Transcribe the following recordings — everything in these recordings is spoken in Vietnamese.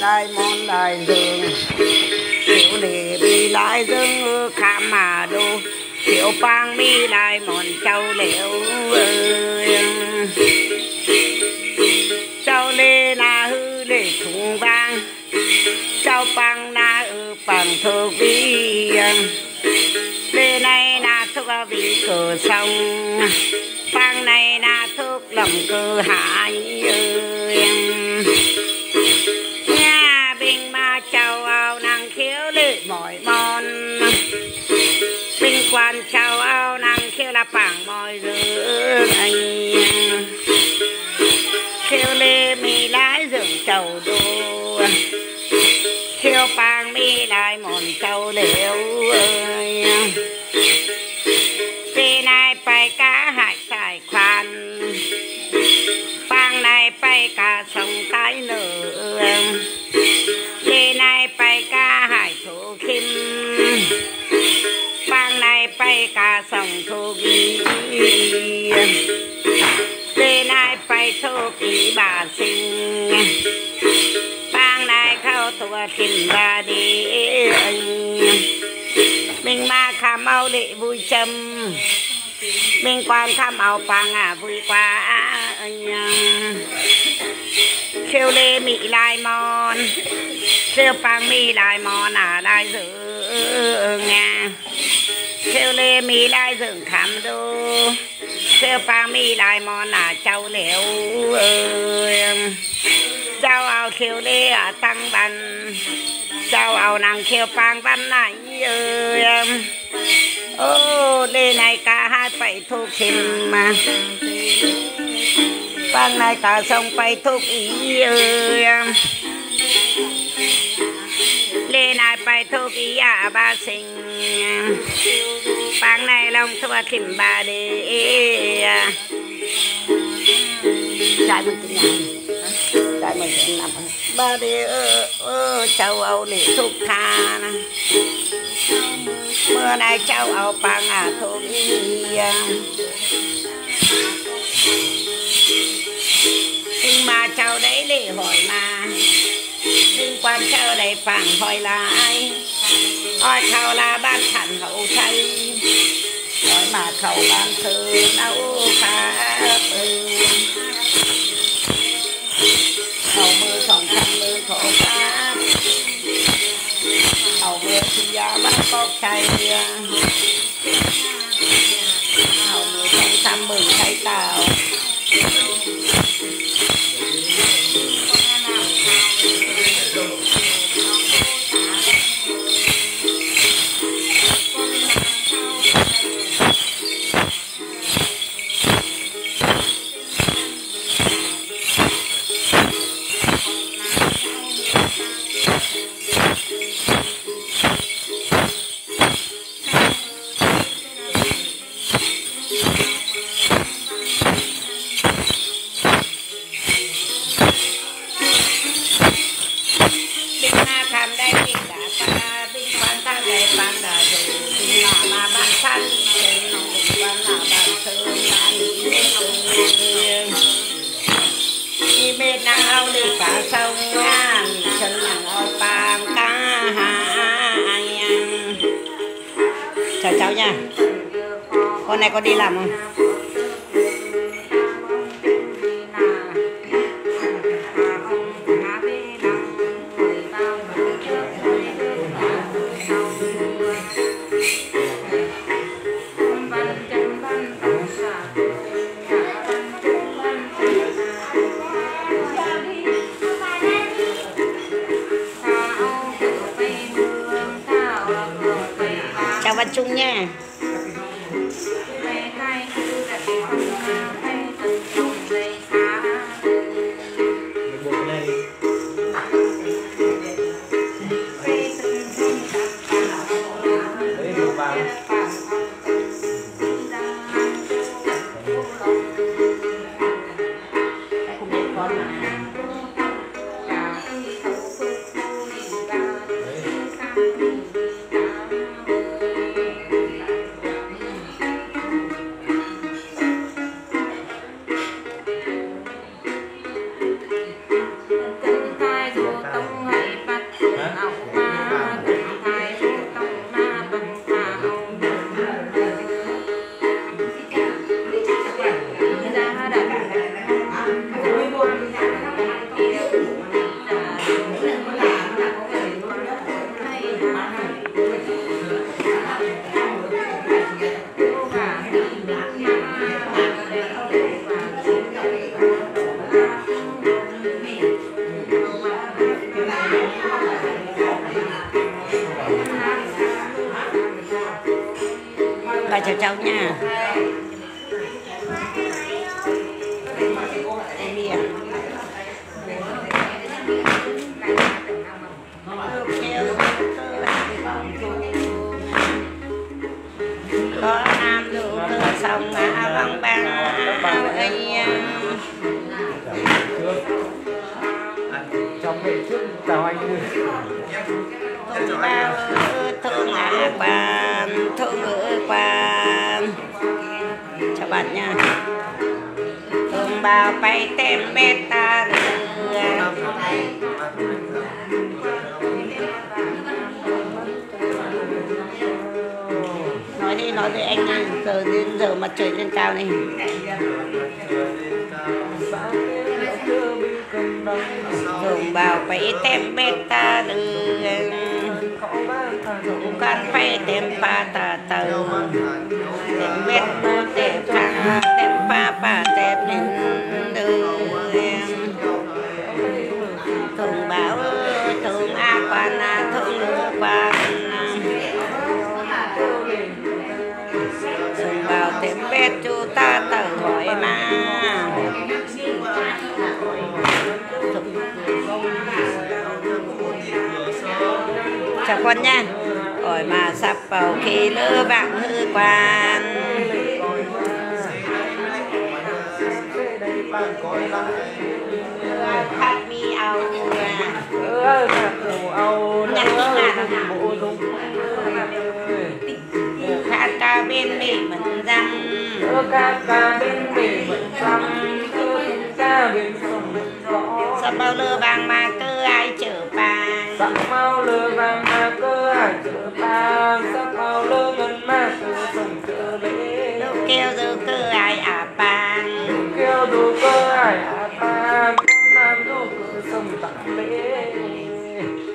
đại môn đại dương tiểu đệ bị đại dương khám mà đô. Tiểu phang mi đại môn châu liễu châu lê na hư lệ thùng vang. Châu phang na ư bằng thơ vi lê này na thuốc vị cờ sông. Phang này na thuốc lòng cơ hải ơi nàng khiếu là rửa anh. qua sông Thô Kỳ Tên ai phải Thô Kỳ bà sinh. Bang này khao thua thịnh bà đi Mình ma khả mau đệ vui châm. Mình quan tham áo phàng à vui quá Siêu lê mị lai mòn Siêu phàng mị lai mòn à lai dưỡng à kêu lê mi lai dựng khám đô. Kêu pa mi lai mòn à châu liễu châu ao kêu lê à tăng bàn châu ao nàng kêu pang văn này ơi. Ô, lê này cả hai phải thuộc hình mà. Pang này cả sông phải thuộc ý ơi lê này phải thuộc à ba sinh à, bang này lòng thua thìm ba đi. Đại một cái nhà đại một cái nằm ba đi, ơ ơ châu âu để thuộc tha mưa này châu âu bang à thuộc ý ฟังหอยลายอ้อยเขาลาบ้านฉันเขาใช้หอยมาเขาบางเธอเอาขาปืนเอามือสองข้างมือของฟ้าเอามือที่ยาบ้านกอกใช้ con này có đi làm không? Chào văn Chung nha. Bà chào cháu nha à? có nam đủ cơ sông à vòng băng ấy trong ngày trước chào anh tung bao thương à quan thương ngữ quan chào bạn nha thương bao bay tem beta rửa nói đi nói đi, anh ơi, giờ đến giờ mặt trời lên cao này dùng bao phải tem beta đường dùng can phải tem pa ta tờ tem bet bô tem pa tem pa pa tem nên đường. Dùng bảo thường a quan a thường ngữ quan dùng bao tem bet chu ta tờ hỏi mà. Chào con nha. Rồi mà sắp vào khi lỡ bạn hư quan phát mi ao ơ thật âu nữa khát ca bên bể mận răng. Ơ ca bên bể vẫn răng ơ ca bên sông sắp bao lơ vàng mà cơ sắc mau lơ vàng mà cơ ai chở bàn sắc mau lơ ngân mà cơ sông chở lễ. Lúc kêu dư cơ ai à bàn kêu đủ cơ ai à bàn con nam đủ cơ sông tặng lễ.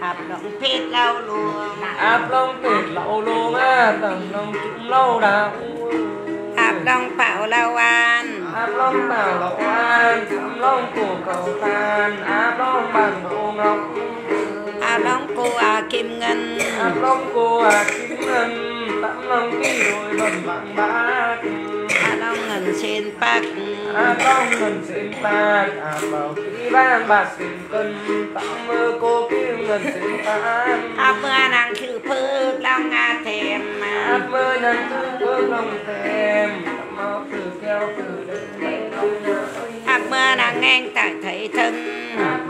Hạp động phết lau luồng. Áp long tết lậu lô nga tầng long chúng lâu đào hạp động phạo lau an. Áp long tào lậu an chấm long của cầu tàn. Áp long bằng đồ ngọc à, long cô à kim ngân. À, long cô à kim ngân tặng long cái đôi bằng bằng bát à, long ngân xin bạc, à, long ngân xin bạc, à, bảo kỹ ban bạc xin cân. Tặng mơ cô kim ngân xin bạc, à, à, à, mơ nàng thử phơ long à thèm à, mơ nàng thử phơ long thèm mơ thử keo thử đừng mơ nàng ngang tại thấy thân.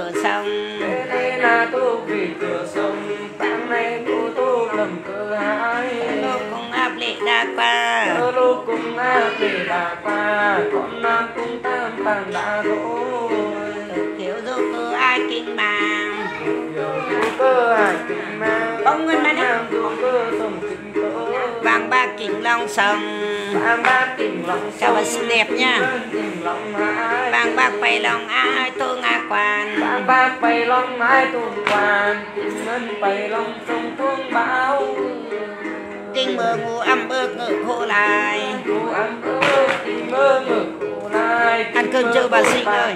cửa sông đây là tu vì cửa sông tam nay tu tu lầm cửa hai lúc cũng áp lệ đa qua. Lúc cũng áp lệ đa qua con nam cũng tam bàn đã rồi thiếu dụ cơ ai kinh mà thiếu dụ cơ ai kinh mà bông nguyên mà đấy thiếu cơ sông vang ba kính long sông. Vang ba kính long sông. và xinh đẹp nha. Vang ba quay long ai tôi ngã quan vang ba quay long ai tôi quan kính ngân quay long sông thương bão kinh mơ ngu âm ước ngự khô lại. Ngu âm ước kinh mơ ngự khô lại. Ăn cơm chưa bà sinh ơi?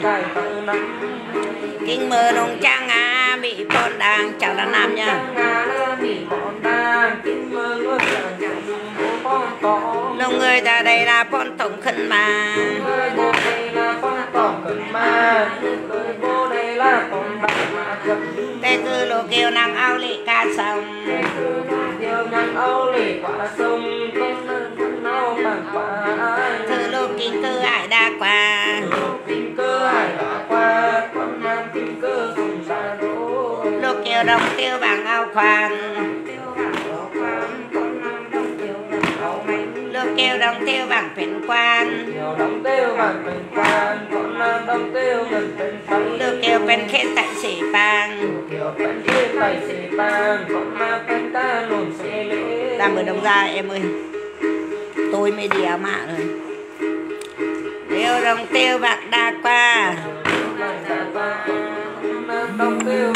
kinh mơ đồng trang à bị con đang chào là nam nha. Trang à bị con đang kinh mơ ngược lòng người ta đây là con tổng khẩn mà người vô đây là con tổng khẩn mà người vô đây là con bạc mà tê cư lô kêu nàng ao lì ca sông. Tê cư kêu nàng ao lì quả sông. Tê cư nàng ao bằng quả thư lô kinh cư ải đa qua. Kinh cư ải đa qua. Con nàng kinh cư dùng ra đỗ lô kêu đồng tiêu bằng ao khoan đồng tiêu bằng phiền quan nhiều đóng tiêu bằng tình quan con nam đóng tiêu gần tình thấy lô kêu bên khết tại sĩ bang. Nhiều bên kia tay xì bàn con nam bên ta lùn xì lễ ra mời đồng ra em ơi. Tôi mới đi áo mạ rồi. Tiêu đồng tiêu bạc đa qua đóng tiêu